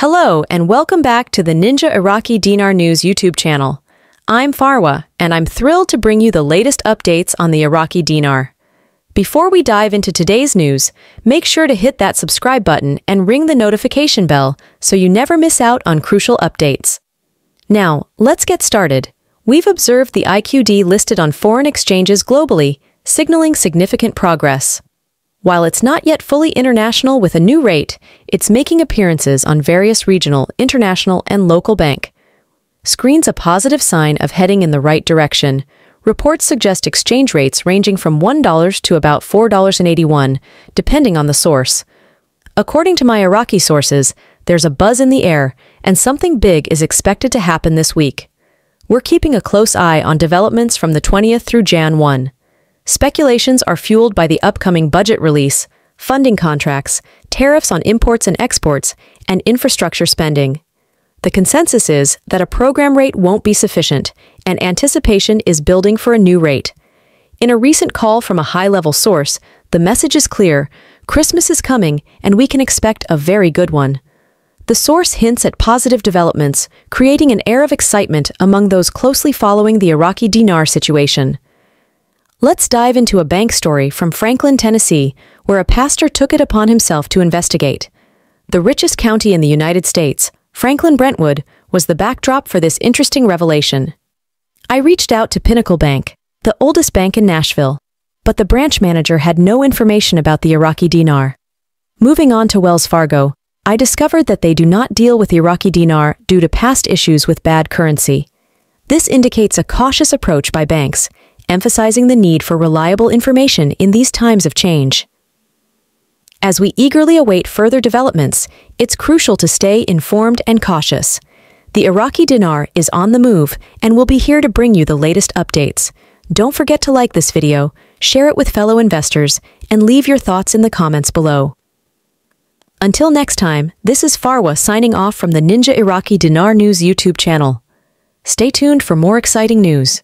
Hello, and welcome back to the Ninja Iraqi Dinar News YouTube channel. I'm Farwa, and I'm thrilled to bring you the latest updates on the Iraqi dinar. Before we dive into today's news, make sure to hit that subscribe button and ring the notification bell so you never miss out on crucial updates. Now, let's get started. We've observed the IQD listed on foreign exchanges globally, signaling significant progress. While it's not yet fully international with a new rate, it's making appearances on various regional, international, and local bank. Screens a positive sign of heading in the right direction. Reports suggest exchange rates ranging from $1 to about $4.81, depending on the source. According to my Iraqi sources, there's a buzz in the air, and something big is expected to happen this week. We're keeping a close eye on developments from the 20th through Jan 1. Speculations are fueled by the upcoming budget release, funding contracts, tariffs on imports and exports, and infrastructure spending. The consensus is that a program rate won't be sufficient, and anticipation is building for a new rate. In a recent call from a high level source, the message is clear Christmas is coming, and we can expect a very good one. The source hints at positive developments, creating an air of excitement among those closely following the Iraqi dinar situation. Let's dive into a bank story from Franklin, Tennessee, where a pastor took it upon himself to investigate. The richest county in the United States, Franklin Brentwood, was the backdrop for this interesting revelation. I reached out to Pinnacle Bank, the oldest bank in Nashville, but the branch manager had no information about the Iraqi dinar. Moving on to Wells Fargo, I discovered that they do not deal with Iraqi dinar due to past issues with bad currency. This indicates a cautious approach by banks, emphasizing the need for reliable information in these times of change. As we eagerly await further developments, it's crucial to stay informed and cautious. The Iraqi dinar is on the move and we'll be here to bring you the latest updates. Don't forget to like this video, share it with fellow investors, and leave your thoughts in the comments below. Until next time, this is Farwa signing off from the Ninja Iraqi Dinar News YouTube channel. Stay tuned for more exciting news.